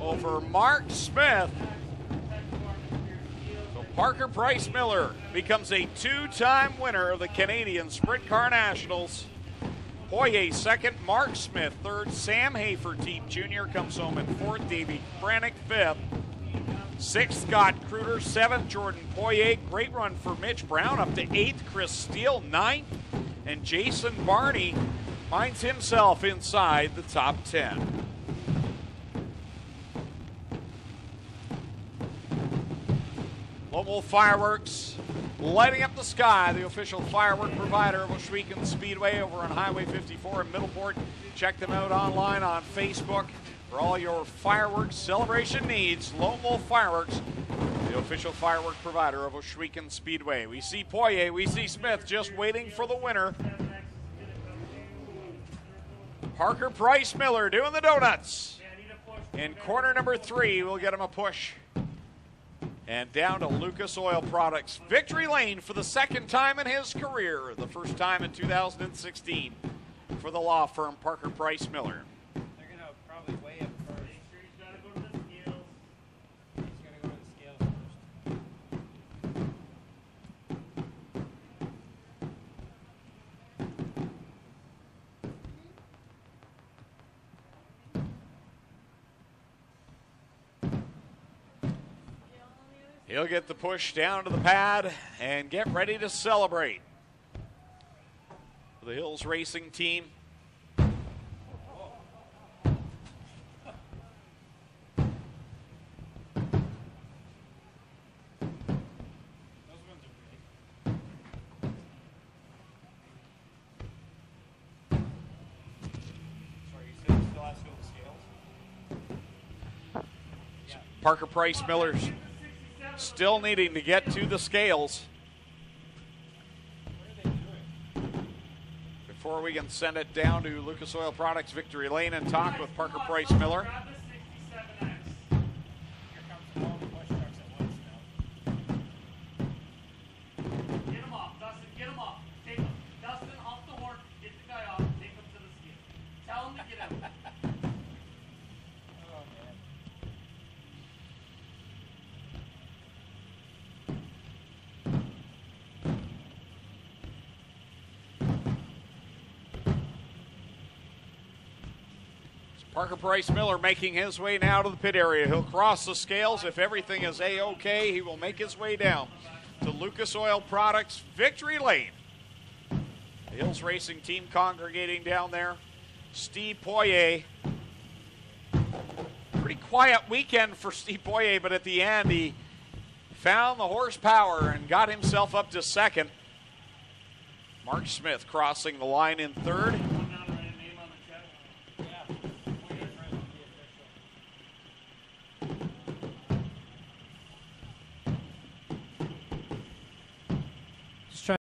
over Mark Smith. So Parker Price Miller becomes a two time winner of the Canadian Sprint Car Nationals. Poirier second, Mark Smith third, Sam Hafertepe Jr. comes home in fourth, Davey Pranick fifth. Sixth, Scott Kruder. Seventh, Jordan Poirier. Great run for Mitch Brown. Up to eighth, Chris Steele. Ninth, and Jason Barney finds himself inside the top 10. Wolf Fireworks lighting up the sky, the official firework provider of Ohsweken Speedway over on Highway 54 in Middleport. Check them out online on Facebook for all your fireworks celebration needs. Lone Wolf Fireworks, the official firework provider of Ohsweken Speedway. We see Poirier, we see Smith just waiting for the winner. Parker Price Miller doing the donuts. In corner number three, we'll get him a push. And down to Lucas Oil Products. Victory lane for the second time in his career. The first time in 2016 for the law firm Parker Price Miller. They're gonna probably weigh him first. He's gonna go to the scales first. He'll get the push down to the pad and get ready to celebrate. The Hills Racing team. Those ones are big. Sorry, you said he still has to go to the scales? Parker Price Miller's still needing to get to the scales before we can send it down to Lucas Oil Products Victory Lane and talk with Parker Price Miller. Here comes all the push trucks at once now. Get him off, Dustin. Get him off. Take him. Dustin, off the horn. Get the guy off. Take him to the scale. Tell him to get out. Oh man. Parker Price Miller making his way now to the pit area. He'll cross the scales. If everything is A OK, he will make his way down to Lucas Oil Products Victory Lane. The Hills Racing team congregating down there. Steve Poirier. Pretty quiet weekend for Steve Poirier, but at the end he found the horsepower and got himself up to second. Mark Smith crossing the line in third.